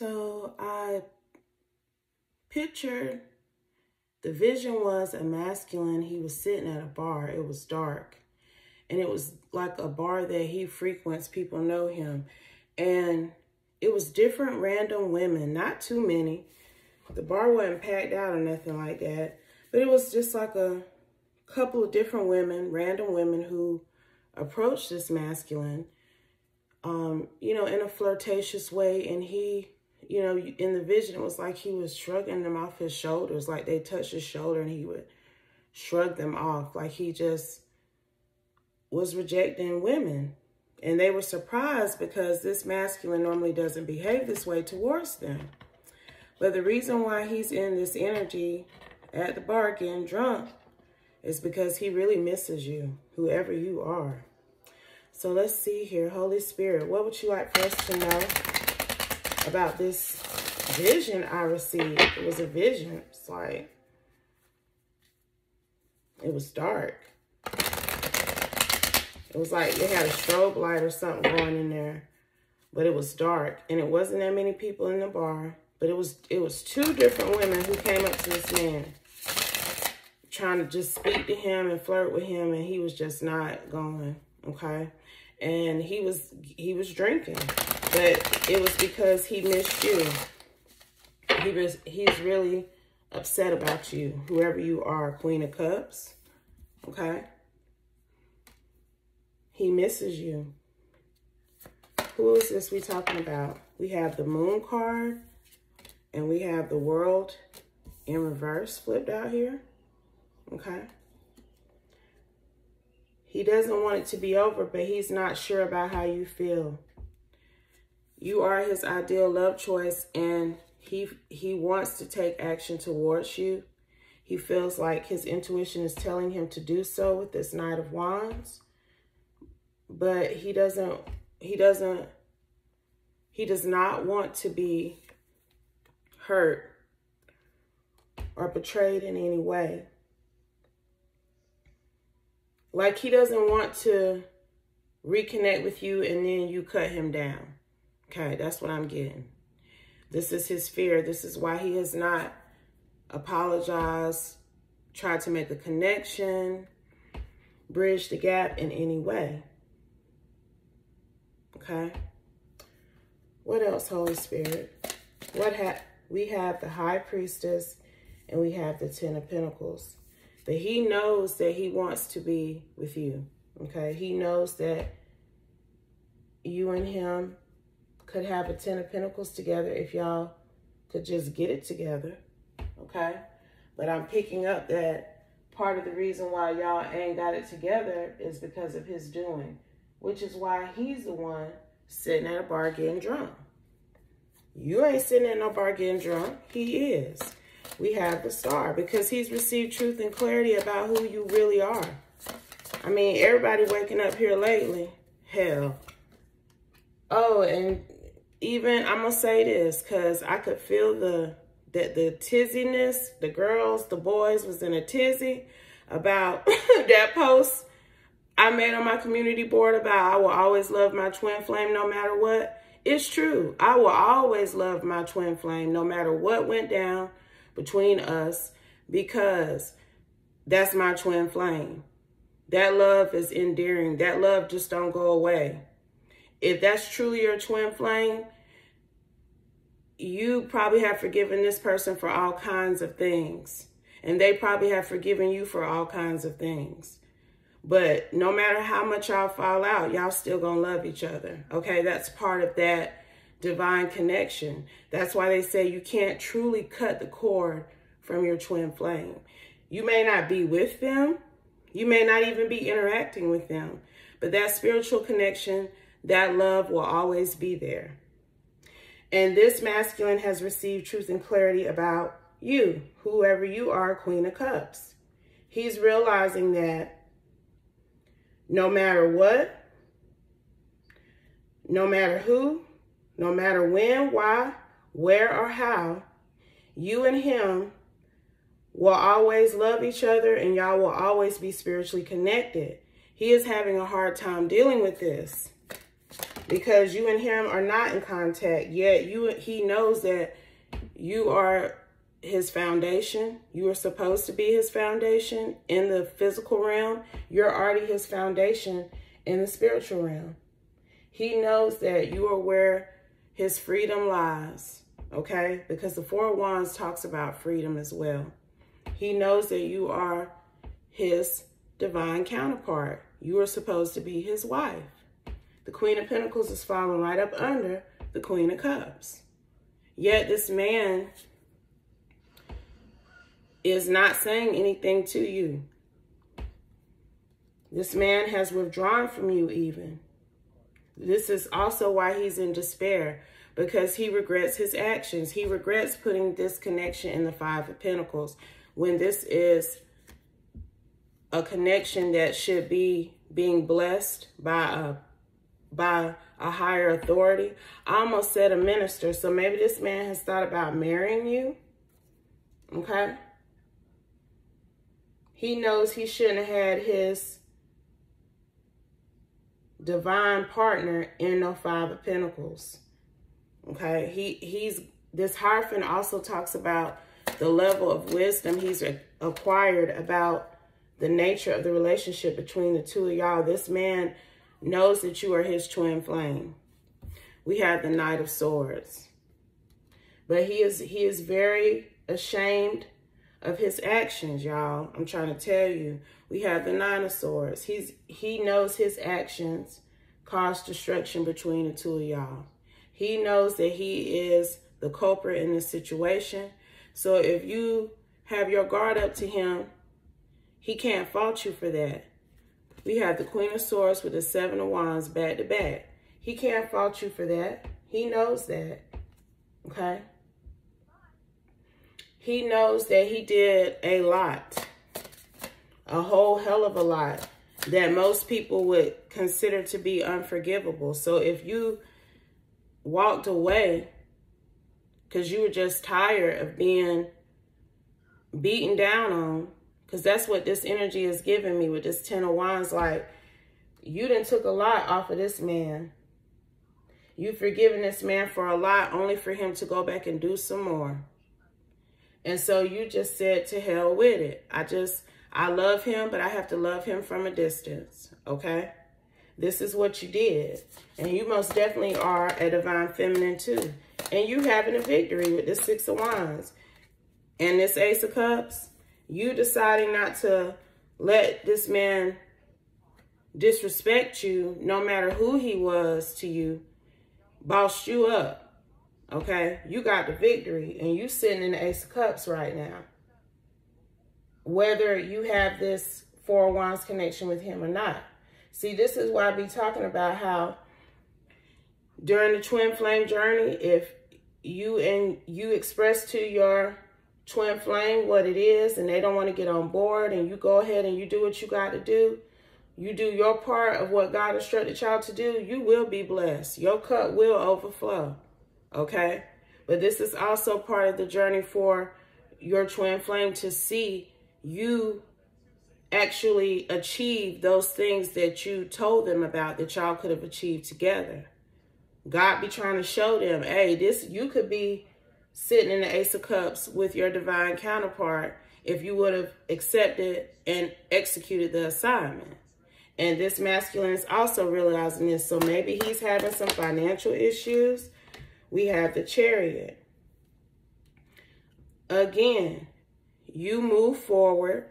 So I pictured the vision was a masculine. He was sitting at a bar. It was dark. And it was like a bar that he frequents. People know him. And it was different random women, not too many. The bar wasn't packed out or nothing like that. But it was just like a couple of different women, random women who approached this masculine, um, you know, in a flirtatious way. And he, you know, in the vision, it was like he was shrugging them off his shoulders, like they touched his shoulder and he would shrug them off, like he just was rejecting women. And they were surprised because this masculine normally doesn't behave this way towards them. But the reason why he's in this energy at the bar getting drunk is because he really misses you, whoever you are. So let's see here. Holy Spirit, what would you like for us to know about this vision I received? It was a vision. It's like, it was dark. It was like it had a strobe light or something going in there, but it was dark and it wasn't that many people in the bar. But it was it was two different women who came up to this man trying to just speak to him and flirt with him and he was just not going, okay? And he was he was drinking, but it was because he missed you. He was he's really upset about you, whoever you are, Queen of Cups, okay? He misses you. Who is this we talking about? We have the moon card and we have the world in reverse flipped out here. Okay. He doesn't want it to be over, but he's not sure about how you feel. You are his ideal love choice and he he wants to take action towards you. He feels like his intuition is telling him to do so with this Knight of Wands but he doesn't, he doesn't, he does not want to be hurt or betrayed in any way. Like he doesn't want to reconnect with you and then you cut him down. Okay, that's what I'm getting. This is his fear. This is why he has not apologized, tried to make a connection, bridge the gap in any way. Okay. What else, Holy Spirit? What ha we have the High Priestess and we have the Ten of Pentacles. But he knows that he wants to be with you. Okay. He knows that you and him could have a Ten of Pentacles together if y'all could just get it together. Okay. But I'm picking up that part of the reason why y'all ain't got it together is because of his doing which is why he's the one sitting at a bar getting drunk. You ain't sitting at no bar getting drunk. He is. We have the star because he's received truth and clarity about who you really are. I mean, everybody waking up here lately, hell. Oh, and even, I'm to say this because I could feel the that the tizziness, the girls, the boys was in a tizzy about that post I made on my community board about I will always love my twin flame no matter what. It's true. I will always love my twin flame no matter what went down between us because that's my twin flame. That love is endearing. That love just don't go away. If that's truly your twin flame, you probably have forgiven this person for all kinds of things. And they probably have forgiven you for all kinds of things. But no matter how much y'all fall out, y'all still gonna love each other. Okay, that's part of that divine connection. That's why they say you can't truly cut the cord from your twin flame. You may not be with them. You may not even be interacting with them. But that spiritual connection, that love will always be there. And this masculine has received truth and clarity about you, whoever you are, Queen of Cups. He's realizing that no matter what, no matter who, no matter when, why, where, or how, you and him will always love each other and y'all will always be spiritually connected. He is having a hard time dealing with this. Because you and him are not in contact yet. You he knows that you are his foundation. You are supposed to be his foundation in the physical realm. You're already his foundation in the spiritual realm. He knows that you are where his freedom lies okay? Because the four wands talks about freedom as well. He knows that you are his divine counterpart. You are supposed to be his wife the Queen of Pentacles is falling right up under the Queen of Cups. Yet this man is not saying anything to you. This man has withdrawn from you even. This is also why he's in despair because he regrets his actions. He regrets putting this connection in the Five of Pentacles when this is a connection that should be being blessed by a by a higher authority. I almost said a minister. So maybe this man has thought about marrying you. Okay. He knows he shouldn't have had his divine partner in no five of pentacles. Okay. He he's this Hierophant also talks about the level of wisdom he's acquired about the nature of the relationship between the two of y'all. This man knows that you are his twin flame. We have the Knight of Swords. But he is he is very ashamed of his actions, y'all. I'm trying to tell you. We have the Nine of Swords. He's he knows his actions cause destruction between the two of y'all. He knows that he is the culprit in this situation. So if you have your guard up to him, he can't fault you for that. We have the Queen of Swords with the Seven of Wands back to back. He can't fault you for that. He knows that. Okay? He knows that he did a lot. A whole hell of a lot that most people would consider to be unforgivable. So if you walked away because you were just tired of being beaten down on, because that's what this energy is giving me with this Ten of Wands. Like, you didn't took a lot off of this man. You've forgiven this man for a lot only for him to go back and do some more. And so you just said to hell with it. I just, I love him, but I have to love him from a distance. Okay? This is what you did. And you most definitely are a divine feminine too. And you having a victory with this Six of Wands. And this Ace of Cups you deciding not to let this man disrespect you, no matter who he was to you, bossed you up. Okay? You got the victory and you sitting in the Ace of Cups right now. Whether you have this Four Wands connection with him or not. See, this is why I be talking about how during the twin flame journey, if you and you express to your twin flame what it is and they don't want to get on board and you go ahead and you do what you got to do, you do your part of what God instructed y'all to do, you will be blessed. Your cup will overflow. Okay? But this is also part of the journey for your twin flame to see you actually achieve those things that you told them about that y'all could have achieved together. God be trying to show them, hey, this you could be sitting in the Ace of Cups with your divine counterpart if you would have accepted and executed the assignment. And this masculine is also realizing this. So maybe he's having some financial issues. We have the chariot. Again, you move forward,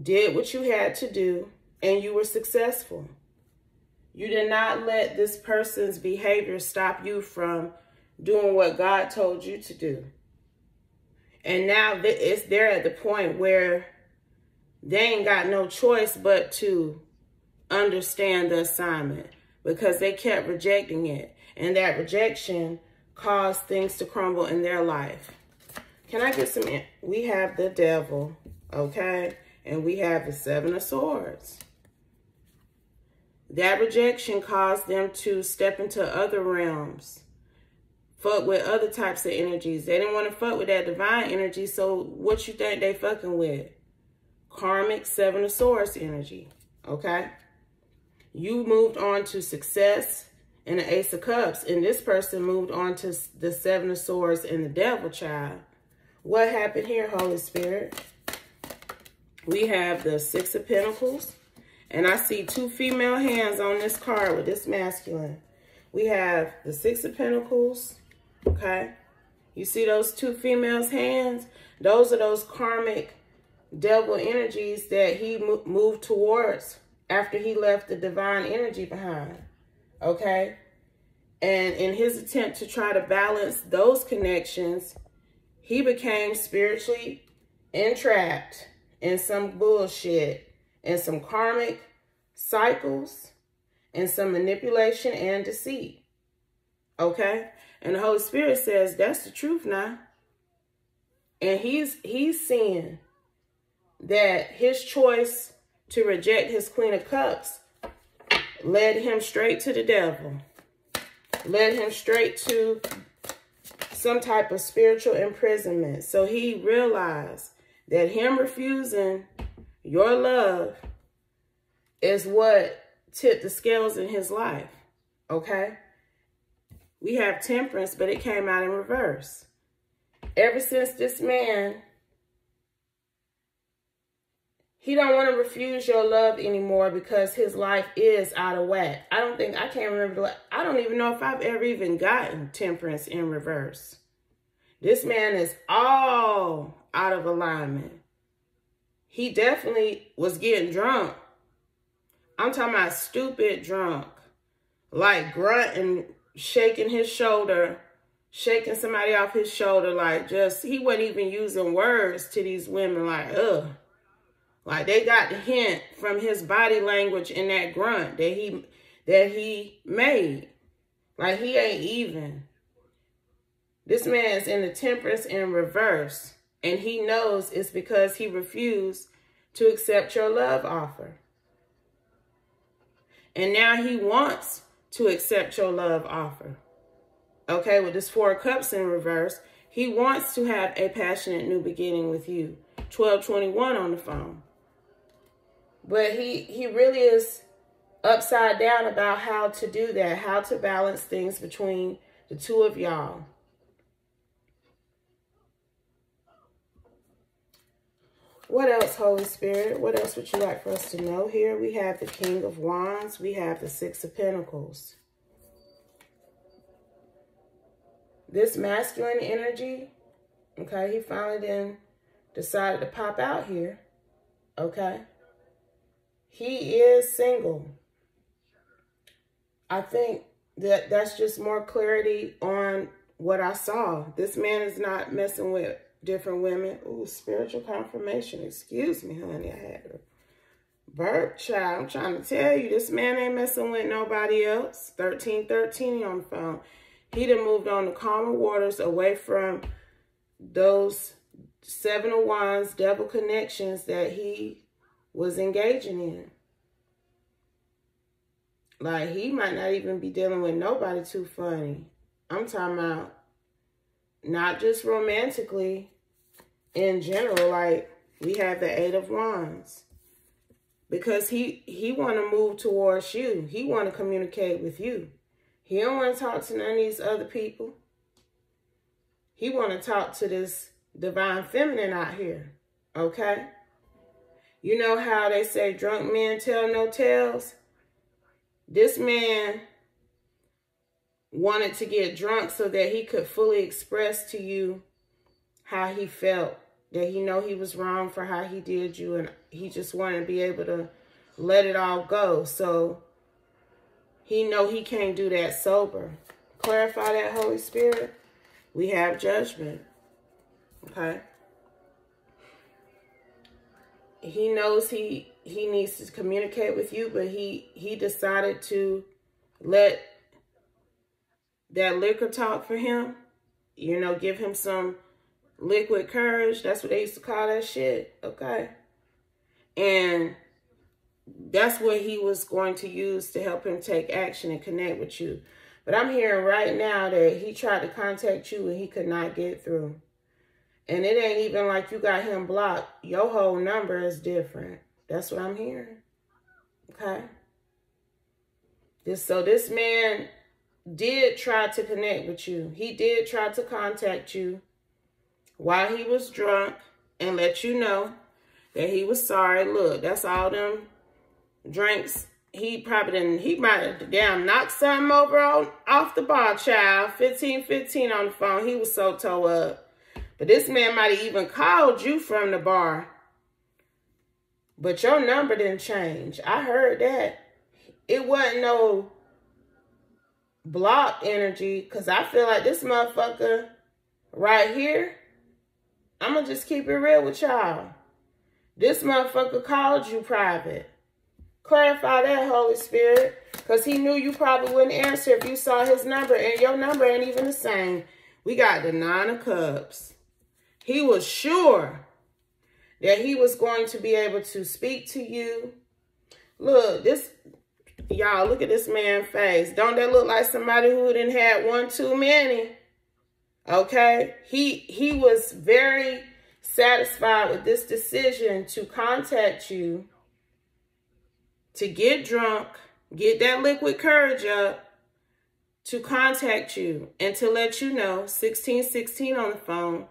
did what you had to do, and you were successful. You did not let this person's behavior stop you from doing what God told you to do. And now it's they're at the point where they ain't got no choice but to understand the assignment because they kept rejecting it. And that rejection caused things to crumble in their life. Can I get some? We have the devil, okay? And we have the seven of swords. That rejection caused them to step into other realms fuck with other types of energies. They didn't want to fuck with that divine energy. So what you think they fucking with? Karmic Seven of Swords energy. Okay? You moved on to success and the Ace of Cups, and this person moved on to the Seven of Swords and the Devil Child. What happened here, Holy Spirit? We have the Six of Pentacles, and I see two female hands on this card with this masculine. We have the Six of Pentacles, okay? You see those two females' hands? Those are those karmic devil energies that he moved towards after he left the divine energy behind. Okay? And in his attempt to try to balance those connections, he became spiritually entrapped in some bullshit and some karmic cycles and some manipulation and deceit. Okay? And the Holy Spirit says that's the truth now. And he's he's seeing that his choice to reject his Queen of Cups led him straight to the devil. Led him straight to some type of spiritual imprisonment. So he realized that him refusing your love is what tipped the scales in his life. Okay? We have temperance, but it came out in reverse. Ever since this man he don't want to refuse your love anymore because his life is out of whack. I don't think, I can't remember, I don't even know if I've ever even gotten temperance in reverse. This man is all out of alignment. He definitely was getting drunk. I'm talking about stupid drunk. Like grunting, shaking his shoulder, shaking somebody off his shoulder. Like just, he wasn't even using words to these women like, ugh. Like they got the hint from his body language in that grunt that he that he made. Like he ain't even. This man's in the temperance in reverse. And he knows it's because he refused to accept your love offer. And now he wants to accept your love offer. Okay, with this four cups in reverse, he wants to have a passionate new beginning with you. 1221 on the phone. But he, he really is upside down about how to do that, how to balance things between the two of y'all. What else, Holy Spirit? What else would you like for us to know here? We have the King of Wands. We have the Six of Pentacles. This masculine energy, okay, he finally then decided to pop out here, okay? He is single. I think that that's just more clarity on what I saw. This man is not messing with different women. Ooh, spiritual confirmation. Excuse me, honey. I had a birth child. I'm trying to tell you, this man ain't messing with nobody else. 1313 on the phone. He done moved on to calmer waters away from those seven of wands, devil connections that he was engaging in. Like, he might not even be dealing with nobody too funny. I'm talking about not just romantically, in general. Like, we have the Eight of Wands. Because he, he want to move towards you. He want to communicate with you. He don't want to talk to none of these other people. He want to talk to this divine feminine out here. Okay? You know how they say drunk men tell no tales? This man wanted to get drunk so that he could fully express to you how he felt. That he know he was wrong for how he did you. And he just wanted to be able to let it all go. So he know he can't do that sober. Clarify that, Holy Spirit. We have judgment. Okay? he knows he he needs to communicate with you, but he he decided to let that liquor talk for him. You know, give him some liquid courage. That's what they used to call that shit. Okay. And that's what he was going to use to help him take action and connect with you. But I'm hearing right now that he tried to contact you and he could not get through. And it ain't even like you got him blocked. Your whole number is different. That's what I'm hearing. Okay? This so this man did try to connect with you. He did try to contact you while he was drunk and let you know that he was sorry. Look, that's all them drinks. He probably didn't, he might have damn knocked something over on, off the bar, child. 15, 15 on the phone. He was so toe up. But this man might have even called you from the bar. But your number didn't change. I heard that. It wasn't no block energy because I feel like this motherfucker right here, I'm going to just keep it real with y'all. This motherfucker called you private. Clarify that, Holy Spirit, because he knew you probably wouldn't answer if you saw his number, and your number ain't even the same. We got the Nine of Cups. He was sure that he was going to be able to speak to you. Look, this, y'all, look at this man's face. Don't that look like somebody who didn't had one too many? Okay? He, he was very satisfied with this decision to contact you, to get drunk, get that liquid courage up, to contact you, and to let you know, 1616 on the phone,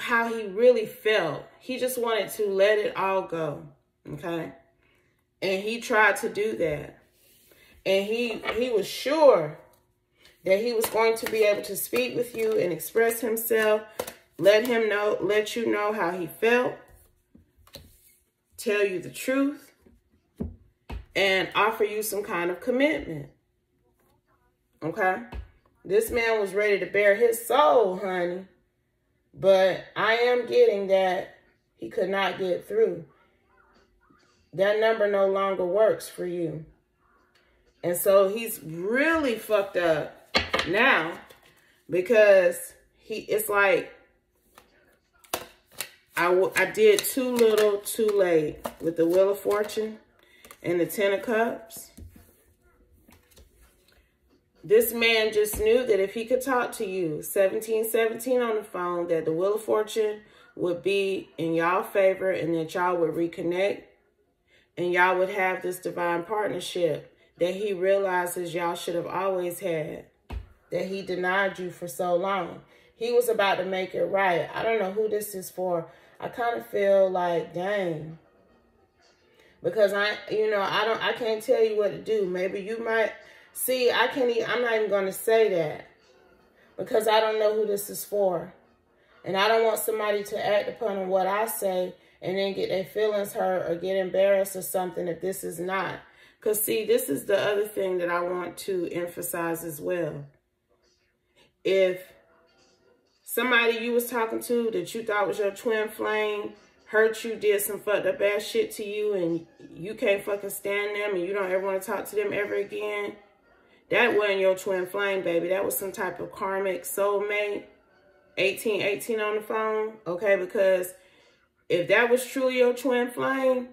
how he really felt. He just wanted to let it all go. Okay. And he tried to do that. And he he was sure that he was going to be able to speak with you and express himself, let him know, let you know how he felt, tell you the truth, and offer you some kind of commitment. Okay? This man was ready to bare his soul, honey. But I am getting that he could not get through. That number no longer works for you. And so he's really fucked up now because he it's like I, I did too little too late with the Wheel of Fortune and the Ten of Cups. This man just knew that if he could talk to you, 1717 on the phone, that the Wheel of Fortune would be in y'all favor and that y'all would reconnect and y'all would have this divine partnership that he realizes y'all should have always had, that he denied you for so long. He was about to make it right. I don't know who this is for. I kind of feel like, dang. Because I, you know, I don't, I can't tell you what to do. Maybe you might See, I can't even, I'm not even going to say that because I don't know who this is for. And I don't want somebody to act upon what I say and then get their feelings hurt or get embarrassed or something if this is not. Because, see, this is the other thing that I want to emphasize as well. If somebody you was talking to that you thought was your twin flame hurt you, did some fucked up ass shit to you, and you can't fucking stand them and you don't ever want to talk to them ever again, that wasn't your twin flame, baby. That was some type of karmic soulmate. 1818 on the phone, okay? Because if that was truly your twin flame,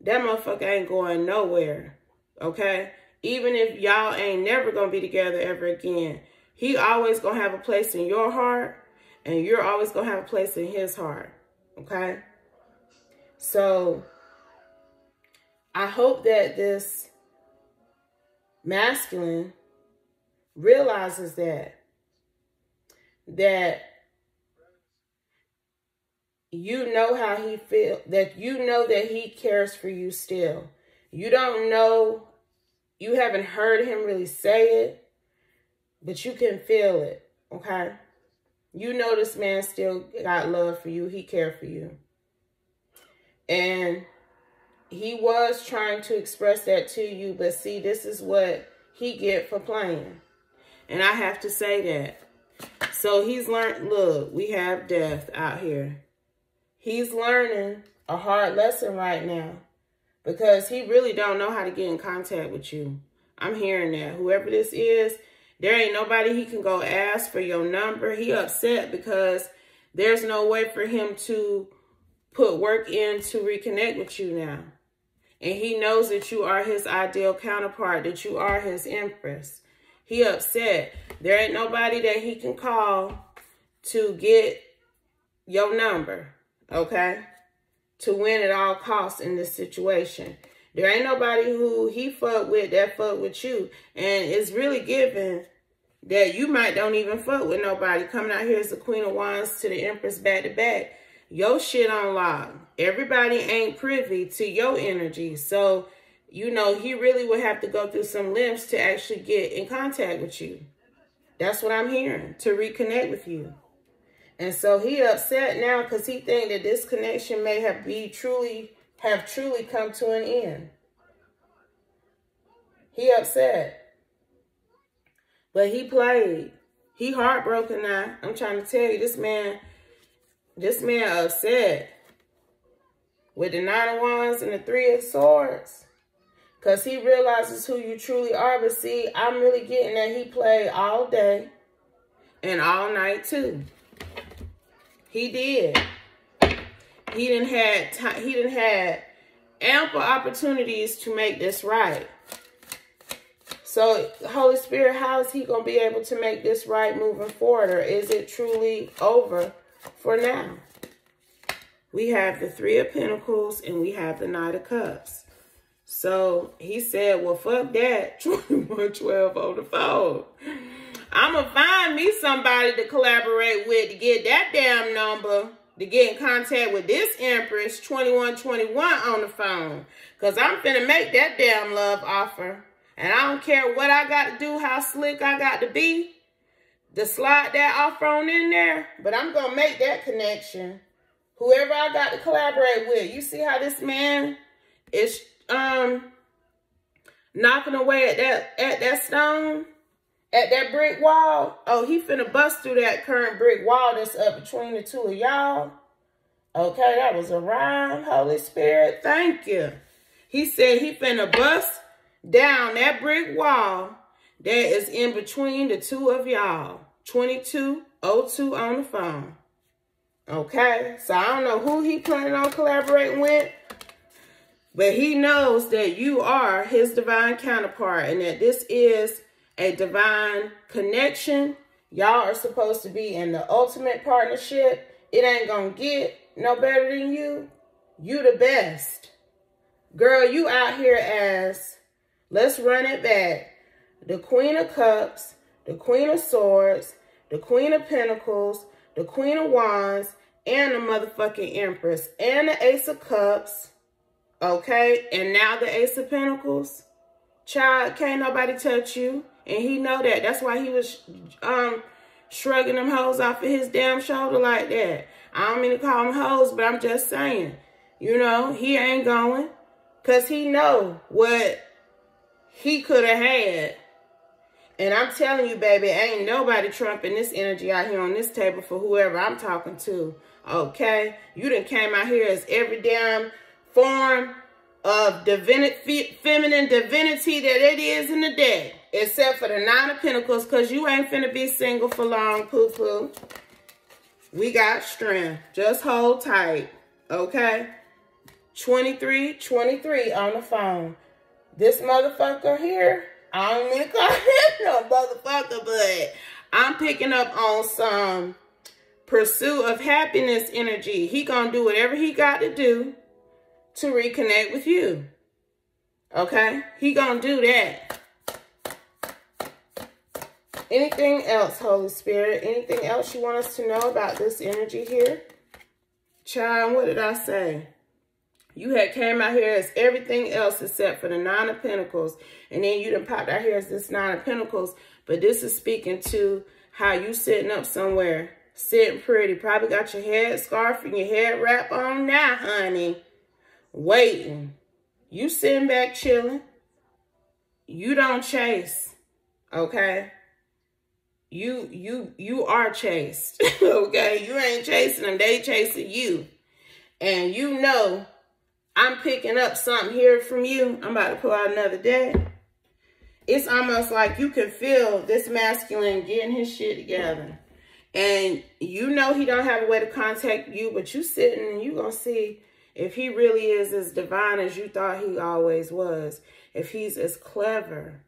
that motherfucker ain't going nowhere, okay? Even if y'all ain't never going to be together ever again, he always going to have a place in your heart, and you're always going to have a place in his heart, okay? So, I hope that this masculine realizes that that you know how he feel that you know that he cares for you still you don't know you haven't heard him really say it but you can feel it okay you know this man still got love for you he cared for you and he was trying to express that to you, but see, this is what he get for playing. And I have to say that. So he's learned, look, we have death out here. He's learning a hard lesson right now because he really don't know how to get in contact with you. I'm hearing that. Whoever this is, there ain't nobody he can go ask for your number. He upset because there's no way for him to put work in to reconnect with you now. And he knows that you are his ideal counterpart, that you are his empress. He upset. There ain't nobody that he can call to get your number, okay? To win at all costs in this situation. There ain't nobody who he fuck with that fuck with you. And it's really given that you might don't even fuck with nobody. Coming out here as the Queen of Wands to the Empress back to back. Your shit on lock. Everybody ain't privy to your energy. So, you know, he really would have to go through some limbs to actually get in contact with you. That's what I'm hearing, to reconnect with you. And so he upset now because he think that this connection may have be truly have truly come to an end. He upset. But he played. He heartbroken now. I'm trying to tell you, this man, this man upset with the nine of wands and the three of swords. Because he realizes who you truly are. But see, I'm really getting that he played all day and all night too. He did. He didn't had time. He didn't had ample opportunities to make this right. So, Holy Spirit, how is he going to be able to make this right moving forward? Or is it truly over for now? We have the Three of Pentacles and we have the Knight of Cups. So, he said, well, fuck that. 2112 on the phone. I'm going to find me somebody to collaborate with to get that damn number, to get in contact with this Empress 2121 on the phone. Because I'm finna make that damn love offer. And I don't care what I got to do, how slick I got to be to slide that offer on in there. But I'm going to make that connection. Whoever I got to collaborate with. You see how this man is um knocking away at that at that stone? At that brick wall. Oh, he finna bust through that current brick wall that's up between the two of y'all. Okay, that was a rhyme, Holy Spirit. Thank you. He said he finna bust down that brick wall that is in between the two of y'all. 2202 on the phone. Okay, so I don't know who he planning on collaborating with, but he knows that you are his divine counterpart and that this is a divine connection. Y'all are supposed to be in the ultimate partnership. It ain't gonna get no better than you. You the best. Girl, you out here as, let's run it back. The Queen of Cups, the Queen of Swords, the Queen of Pentacles, the Queen of Wands, and the motherfucking Empress, and the Ace of Cups, okay? And now the Ace of Pentacles. Child, can't nobody touch you. And he know that. That's why he was um shrugging them hoes off of his damn shoulder like that. I don't mean to call them hoes, but I'm just saying. You know, he ain't going. Because he know what he could have had. And I'm telling you, baby, ain't nobody trumping this energy out here on this table for whoever I'm talking to. Okay? You done came out here as every damn form of divinity, feminine divinity that it is in the deck. Except for the Nine of Pentacles, because you ain't finna be single for long, poo-poo. We got strength. Just hold tight, okay? 23, 23 on the phone. This motherfucker here, I don't mean to call him no motherfucker, but I'm picking up on some pursuit of happiness energy. He gonna do whatever he got to do to reconnect with you. Okay? He gonna do that. Anything else, Holy Spirit? Anything else you want us to know about this energy here? Child, what did I say? You had came out here as everything else except for the Nine of Pentacles. And then you done popped out here as this Nine of Pentacles. But this is speaking to how you sitting up somewhere. Sitting pretty. Probably got your head scarf and your head wrap on now, honey. Waiting. You sitting back chilling. You don't chase. Okay? You you you are chased okay? You ain't chasing them. They chasing you. And you know i'm picking up something here from you. I'm about to pull out another day. It's almost like you can feel this masculine getting his shit together. And you know he don't have a way to contact you but you sitting and you gonna see if he really is as divine as you thought he always was if he's as clever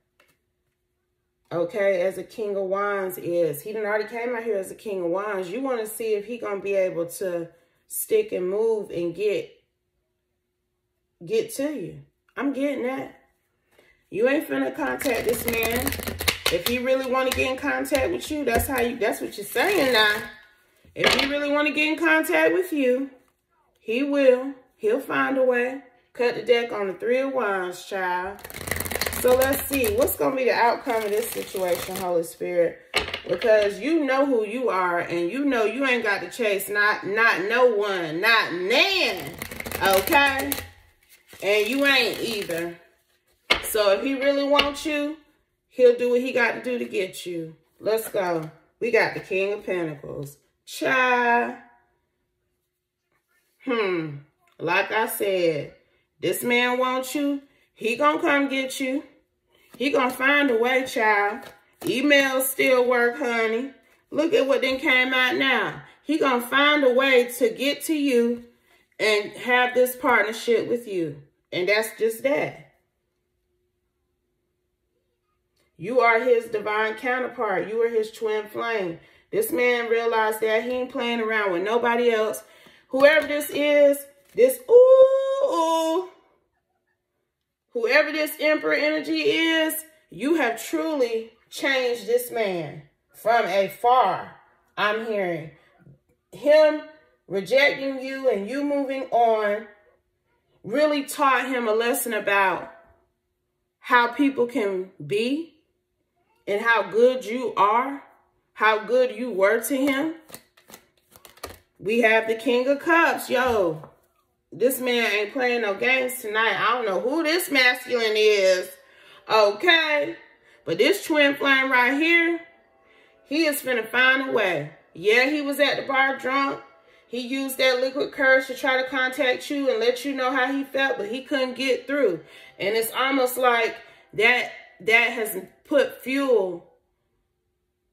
okay, as a king of wands is. He done already came out here as a king of wands. You want to see if he going to be able to stick and move and get, get to you. I'm getting that. You ain't finna contact this man. If he really want to get in contact with you, that's how you, that's what you're saying now. If he really want to get in contact with you, he will. He'll find a way. Cut the deck on the three of wands, child. So let's see. What's going to be the outcome of this situation, Holy Spirit? Because you know who you are. And you know you ain't got to chase not, not no one. Not nan. Okay? And you ain't either. So if he really wants you, he'll do what he got to do to get you. Let's go. We got the King of Pentacles. Cha. Hmm. Like I said, this man wants you. He gonna come get you. He gonna find a way, child. Emails still work, honey. Look at what then came out now. He gonna find a way to get to you and have this partnership with you. And that's just that. You are his divine counterpart. You are his twin flame. This man realized that he ain't playing around with nobody else. Whoever this is, this ooh, ooh whoever this emperor energy is, you have truly changed this man from afar. I'm hearing him rejecting you and you moving on really taught him a lesson about how people can be and how good you are, how good you were to him. We have the King of Cups. Yo, this man ain't playing no games tonight. I don't know who this masculine is. Okay. But this twin flame right here, he is finna find a way. Yeah, he was at the bar drunk. He used that liquid courage to try to contact you and let you know how he felt, but he couldn't get through. And it's almost like that that has put fuel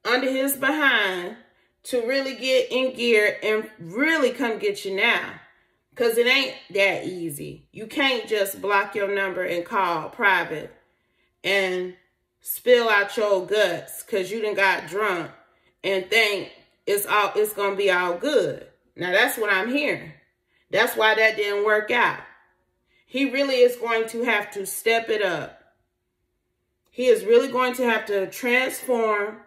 under his behind to really get in gear and really come get you now. Because it ain't that easy. You can't just block your number and call private and spill out your guts because you done got drunk and think it's all it's gonna be all good. Now that's what I'm hearing. That's why that didn't work out. He really is going to have to step it up. He is really going to have to transform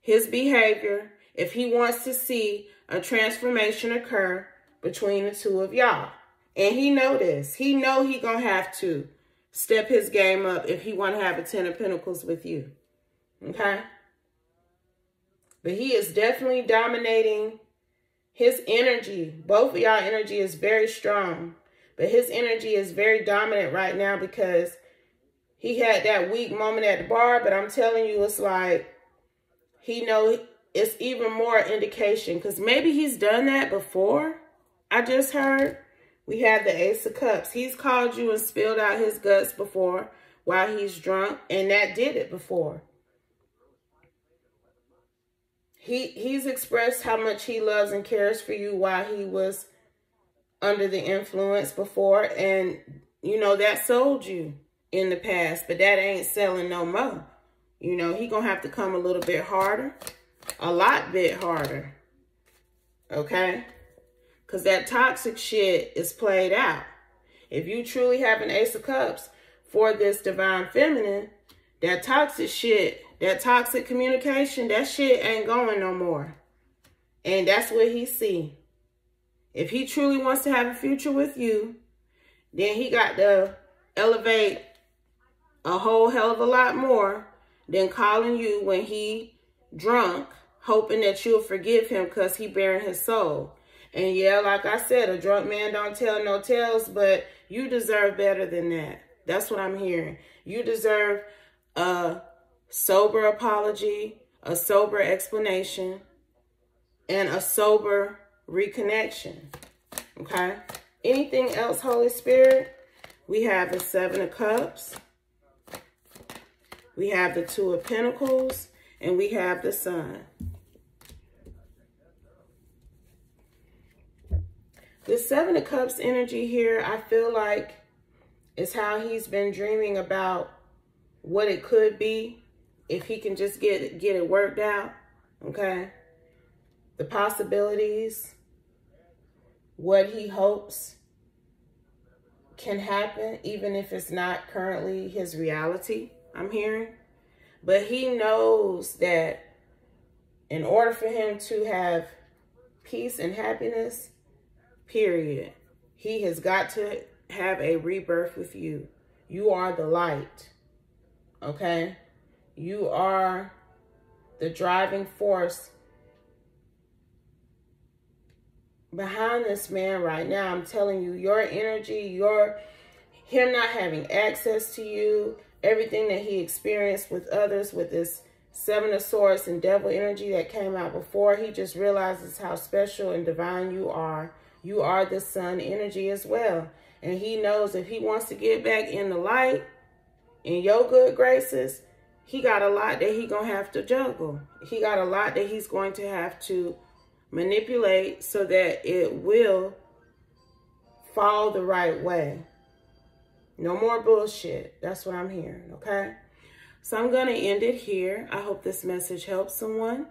his behavior if he wants to see a transformation occur between the two of y'all. And he know this. He know he gonna have to step his game up if he want to have a Ten of Pentacles with you. Okay? But he is definitely dominating his energy. Both of y'all energy is very strong. But his energy is very dominant right now because he had that weak moment at the bar. But I'm telling you, it's like he know it's even more indication because maybe he's done that before. I just heard we have the Ace of Cups. He's called you and spilled out his guts before while he's drunk, and that did it before. He He's expressed how much he loves and cares for you while he was under the influence before, and, you know, that sold you in the past, but that ain't selling no more. You know, he gonna have to come a little bit harder, a lot bit harder, okay? Because that toxic shit is played out. If you truly have an Ace of Cups for this Divine Feminine, that toxic shit, that toxic communication, that shit ain't going no more. And that's what he see. If he truly wants to have a future with you, then he got to elevate a whole hell of a lot more than calling you when he drunk, hoping that you'll forgive him because he bearing his soul. And yeah, like I said, a drunk man don't tell no tales, but you deserve better than that. That's what I'm hearing. You deserve a sober apology, a sober explanation, and a sober reconnection. Okay? Anything else, Holy Spirit? We have the Seven of Cups. We have the Two of Pentacles. And we have the Sun. The Seven of Cups energy here, I feel like is how he's been dreaming about what it could be if he can just get get it worked out, okay? The possibilities, what he hopes can happen, even if it's not currently his reality, I'm hearing. But he knows that in order for him to have peace and happiness, period, he has got to have a rebirth with you. You are the light, okay? You are the driving force behind this man right now. I'm telling you, your energy, your him not having access to you, everything that he experienced with others with this seven of swords and devil energy that came out before, he just realizes how special and divine you are. You are the sun energy as well. And he knows if he wants to get back in the light, in your good graces, he got a lot that he gonna have to juggle. He got a lot that he's going to have to manipulate so that it will fall the right way. No more bullshit. That's what I'm hearing, okay? So I'm going to end it here. I hope this message helps someone.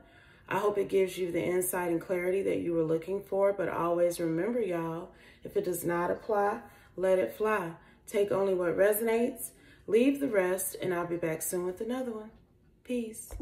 I hope it gives you the insight and clarity that you were looking for. But always remember, y'all, if it does not apply, let it fly. Take only what resonates, leave the rest, and I'll be back soon with another one. Peace.